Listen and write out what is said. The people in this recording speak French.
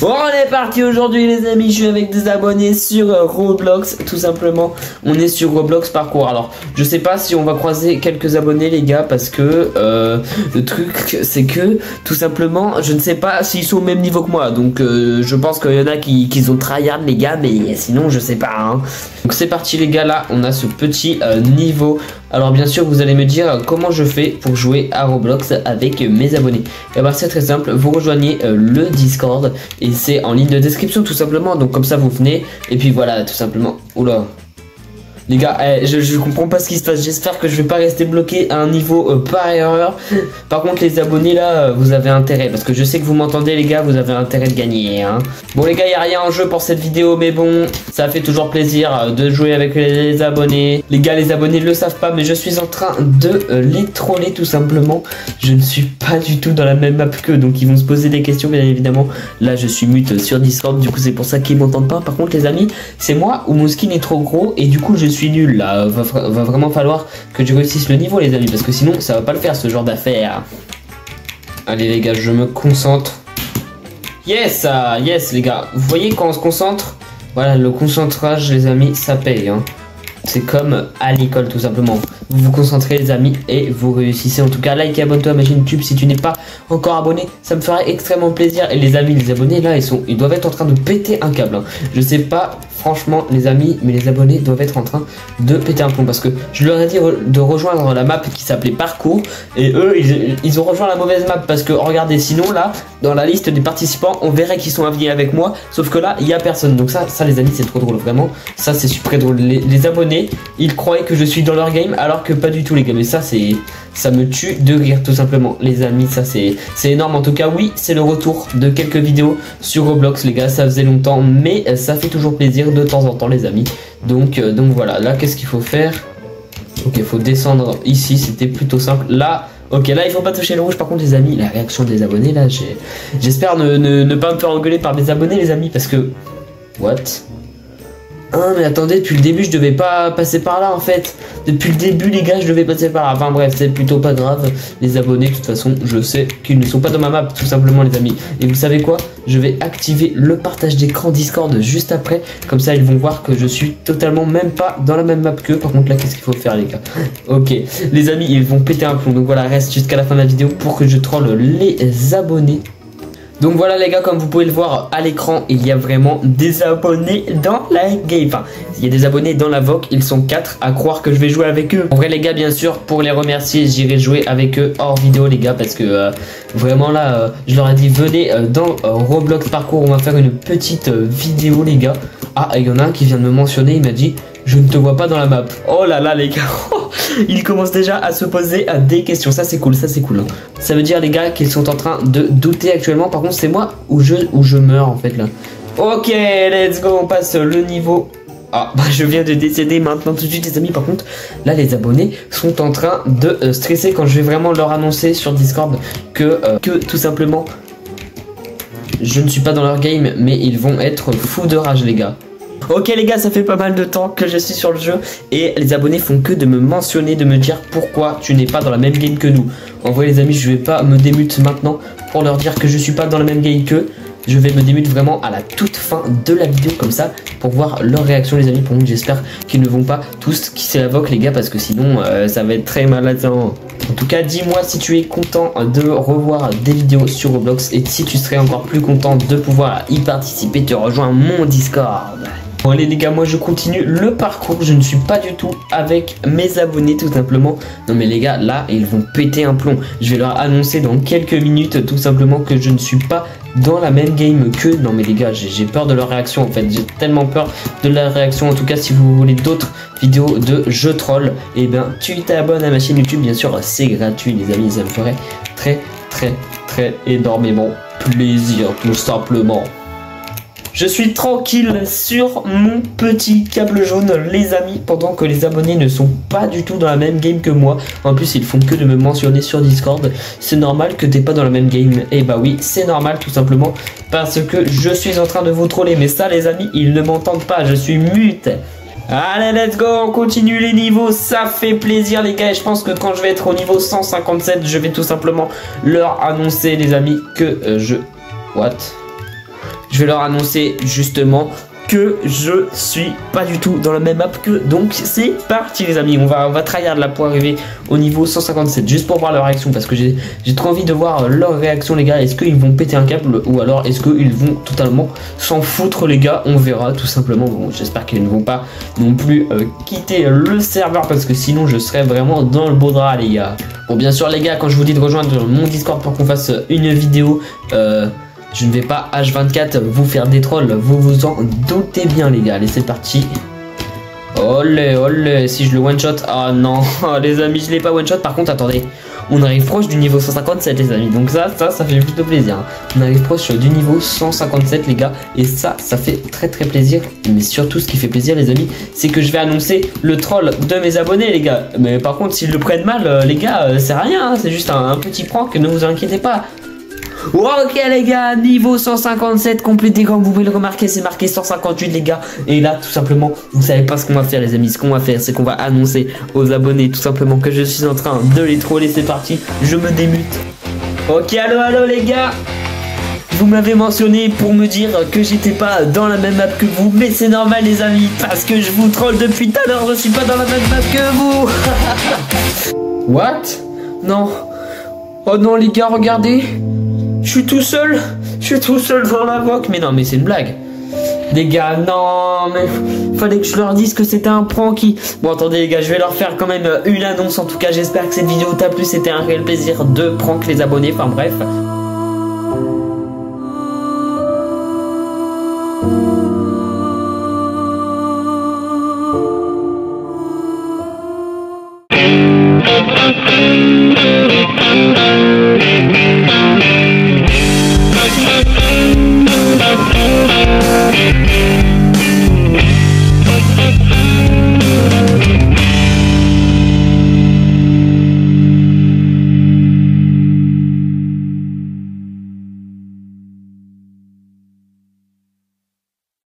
On est parti aujourd'hui les amis, je suis avec des abonnés sur euh, Roblox, tout simplement. On est sur Roblox parcours. Alors, je sais pas si on va croiser quelques abonnés les gars, parce que euh, le truc c'est que, tout simplement, je ne sais pas s'ils sont au même niveau que moi. Donc, euh, je pense qu'il y en a qui, qui ont tryhard les gars, mais sinon je sais pas. Hein. Donc c'est parti les gars, là on a ce petit niveau. Alors bien sûr, vous allez me dire comment je fais pour jouer à Roblox avec mes abonnés? Et eh ben, c'est très simple, vous rejoignez le Discord et c'est en ligne de description tout simplement. Donc comme ça vous venez et puis voilà tout simplement. Oula, les gars, eh, je, comprends pas ce qui se passe. J'espère que je vais pas rester bloqué à un niveau euh, par erreur. Par contre, les abonnés là, euh, vous avez intérêt. Parce que je sais que vous m'entendez, les gars, vous avez intérêt de gagner. Hein. Bon, les gars, il a rien en jeu pour cette vidéo. Mais bon, ça fait toujours plaisir euh, de jouer avec les, abonnés. Les gars, les abonnés ne le savent pas. Mais je suis en train de les troller tout simplement. Je ne suis pas du tout dans la même map qu'eux. Donc, ils vont se poser des questions, bien évidemment. Là, je suis mute sur Discord. Du coup, c'est pour ça qu'ils m'entendent pas. Par contre, les amis, c'est moi où mon skin est trop gros. Et du coup, je suis nul là. Va, va, vraiment falloir que je réussisse le niveau, les amis, parce que sinon ça va pas le faire ce genre d'affaire. Allez, les gars, je me concentre. Yes, ah, yes, les gars. Vous voyez quand on se concentre Voilà, le concentrage, les amis, ça paye. Hein. C'est comme à l'école, tout simplement. Vous vous concentrez, les amis, et vous réussissez. En tout cas, like et abonne-toi à ma chaîne YouTube si tu n'es pas encore abonné. Ça me ferait extrêmement plaisir. Et les amis, les abonnés, là, ils, sont, ils doivent être en train de péter un câble. Hein. Je sais pas franchement les amis mais les abonnés doivent être en train de péter un plomb parce que je leur ai dit de rejoindre la map qui s'appelait parcours et eux ils, ont rejoint la mauvaise map parce que regardez sinon là dans la liste des participants on verrait qu'ils sont avenus avec moi sauf que là il y a personne. Donc ça ça les amis c'est trop drôle vraiment. Ça c'est super drôle. Les, abonnés ils croyaient que je suis dans leur game alors que pas du tout les gars. Mais ça c'est ça me tue de rire tout simplement les amis. Ça c'est c'est énorme. En tout cas oui c'est le retour de quelques vidéos sur Roblox les gars. Ça faisait longtemps mais ça fait toujours plaisir de temps en temps les amis. Donc, euh, donc voilà, là qu'est-ce qu'il faut faire? Ok, il faut descendre ici, c'était plutôt simple. Là, ok, là il faut pas toucher le rouge. Par contre les amis, la réaction des abonnés là, j'espère ne, pas me faire engueuler par mes abonnés les amis parce que... What? Ah mais attendez, depuis le début je devais pas passer par là en fait. Depuis le début les gars je devais passer par là. Enfin bref, c'est plutôt pas grave. Les abonnés, de toute façon, je sais qu'ils ne sont pas dans ma map, tout simplement les amis. Et vous savez quoi? Je vais activer le partage d'écran Discord juste après. Comme ça ils vont voir que je suis totalement même pas dans la même map qu'eux. Par contre là qu'est-ce qu'il faut faire les gars? Ok, les amis ils vont péter un plomb. Donc voilà, reste jusqu'à la fin de la vidéo pour que je troll les abonnés. Donc voilà les gars, comme vous pouvez le voir à l'écran, il y a vraiment des abonnés dans la game. Enfin, il y a des abonnés dans la VOC, ils sont 4 à croire que je vais jouer avec eux. En vrai les gars, bien sûr, pour les remercier, j'irai jouer avec eux hors vidéo les gars, parce que euh, vraiment là, euh, je leur ai dit venez euh, dans Roblox Parcours, on va faire une petite vidéo les gars. Ah, il y en a un qui vient de me mentionner, il m'a dit je ne te vois pas dans la map. Oh là là les gars Il commence déjà à se poser des questions. Ça c'est cool, ça c'est cool. Ça veut dire les gars qu'ils sont en train de douter actuellement. Par contre c'est moi où je, je meurs en fait là. Ok, let's go, on passe le niveau ah, bah, je viens de décéder maintenant tout de suite les amis. Par contre, là les abonnés sont en train de euh, stresser quand je vais vraiment leur annoncer sur Discord que, euh, que tout simplement je ne suis pas dans leur game, mais ils vont être fous de rage les gars. Ok les gars, ça fait pas mal de temps que je suis sur le jeu et les abonnés font que de me mentionner, de me dire pourquoi tu n'es pas dans la même game que nous. En vrai les amis, je vais pas me démute maintenant pour leur dire que je suis pas dans la même game qu'eux. Je vais me démute vraiment à la toute fin de la vidéo comme ça pour voir leur réaction les amis. Pour nous j'espère qu'ils ne vont pas tous qui avoc les gars parce que sinon euh, ça va être très malaisant. En tout cas, dis-moi si tu es content de revoir des vidéos sur Roblox et si tu serais encore plus content de pouvoir y participer, te rejoins mon Discord. Bon allez les gars, moi je continue le parcours, je ne suis pas du tout avec mes abonnés tout simplement. Non mais les gars, là ils vont péter un plomb. Je vais leur annoncer dans quelques minutes tout simplement que je ne suis pas dans la même game que... Non mais les gars, j'ai peur de leur réaction en fait. J'ai tellement peur de leur réaction. En tout cas, si vous voulez d'autres vidéos de jeux troll, et eh bien tu t'abonnes à ma chaîne YouTube. Bien sûr, c'est gratuit les amis, ça me ferait très très très énormément plaisir tout simplement. Je suis tranquille sur mon petit câble jaune, les amis, pendant que les abonnés ne sont pas du tout dans la même game que moi. En plus, ils font que de me mentionner sur Discord. C'est normal que t'es pas dans la même game. Et eh bah oui, c'est normal tout simplement parce que je suis en train de vous troller. Mais ça, les amis, ils ne m'entendent pas. Je suis mute. Allez, let's go, on continue les niveaux, ça fait plaisir les gars, et je pense que quand je vais être au niveau 157, je vais tout simplement leur annoncer les amis que euh, je... What? Je vais leur annoncer justement que je suis pas du tout dans la même map que donc c'est parti les amis. On va on va tryhard là pour arriver au niveau 157 juste pour voir leur réaction parce que j'ai trop envie de voir leur réaction les gars. Est-ce qu'ils vont péter un câble ou alors est-ce qu'ils vont totalement s'en foutre les gars? On verra tout simplement. Bon j'espère qu'ils ne vont pas non plus euh, quitter le serveur parce que sinon je serais vraiment dans le beau drap les gars. Bon bien sûr les gars quand je vous dis de rejoindre mon discord pour qu'on fasse une vidéo euh, je ne vais pas H24 vous faire des trolls, vous vous en doutez bien les gars. Allez c'est parti. Olé, olé, si je le one shot, ah non, les amis, je l'ai pas one shot. Par contre, attendez, on arrive proche du niveau 157 les amis. Donc ça, ça, ça fait plutôt plaisir. On arrive proche du niveau 157 les gars. Et ça, ça fait très très plaisir. Mais surtout, ce qui fait plaisir les amis, c'est que je vais annoncer le troll de mes abonnés les gars. Mais par contre, s'ils le prennent mal, euh, les gars, euh, c'est rien. Hein. c'est juste un petit prank, ne vous inquiétez pas. Ok les gars, niveau 157 complété comme vous pouvez le remarquer, c'est marqué 158 les gars. Et là tout simplement, vous savez pas ce qu'on va faire les amis, ce qu'on va faire c'est qu'on va annoncer aux abonnés tout simplement que je suis en train de les troller, c'est parti, je me démute. Ok allo allo les gars vous m'avez mentionné pour me dire que j'étais pas dans la même map que vous, mais c'est normal les amis, parce que je vous troll depuis tout à l'heure, je suis pas dans la même map que vous. What? Non. Oh non les gars, regardez. Je suis tout seul. Je suis tout seul dans la voque. Mais non, mais c'est une blague. Les gars, non, mais fallait que je leur dise que c'était un prank. Bon, attendez, les gars, je vais leur faire quand même euh, une annonce. En tout cas, j'espère que cette vidéo t'a plu. C'était un réel plaisir de prank les abonnés. Enfin, bref.